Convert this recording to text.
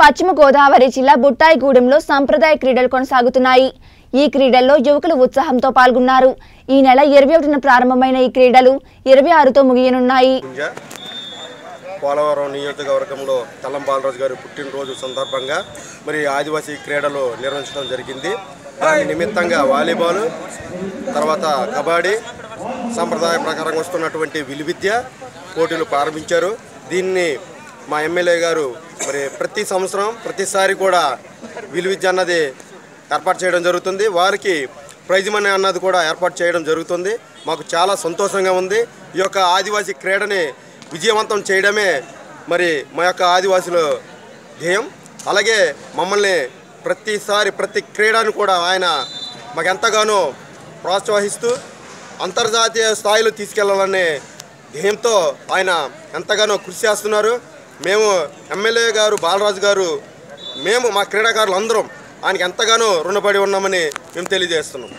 పశ్చిమ గోదావరి జిల్లా బుట్టాయిగూడెంలో సంప్రదాయ క్రీడలు కొనసాగుతున్నాయి. ఈ క్రీడల్లో యువకులు ఉత్సాహంతో పాల్గొన్నారు. ఈ నెల ఇరవై ఒకటిన ప్రారంభమైన ఈ క్రీడలు ఇరవై ఆరుతో ముగియనున్నాయి. పోలవరం నియోజకవర్గంలో తల్లం బాలరాజు గారి పుట్టినరోజు సందర్భంగా మరి ఆదివాసీ క్రీడలు నిర్వహించడం జరిగింది. దాని నిమిత్తంగా వాలీబాల్ తర్వాత కబడ్డీ సంప్రదాయ ప్రకారం వస్తున్నటువంటి విలువిద్య పోటీలు ప్రారంభించారు. దీన్ని మా ఎమ్మెల్యే గారు మరి ప్రతి సంవత్సరం ప్రతిసారి కూడా విలువిద్య అన్నది ఏర్పాటు చేయడం జరుగుతుంది. వారికి ప్రైజ్ మనీ అన్నది కూడా ఏర్పాటు చేయడం జరుగుతుంది. మాకు చాలా సంతోషంగా ఉంది. ఈ యొక్క ఆదివాసీ క్రీడని విజయవంతం చేయడమే మరి మా యొక్క ఆదివాసుల ధ్యేయం. అలాగే మమ్మల్ని ప్రతిసారి ప్రతి క్రీడను కూడా ఆయన మాకు ఎంతగానో ప్రోత్సహిస్తూ అంతర్జాతీయ స్థాయిలో తీసుకెళ్ళాలనే ధ్యేయంతో ఆయన ఎంతగానో కృషి చేస్తున్నారు. మేము ఎమ్మెల్యే గారు బాలరాజు గారు మేము మా క్రీడాకారులు అందరం ఆయనకి ఎంతగానో రుణపడి ఉన్నామని మేము తెలియజేస్తున్నాం.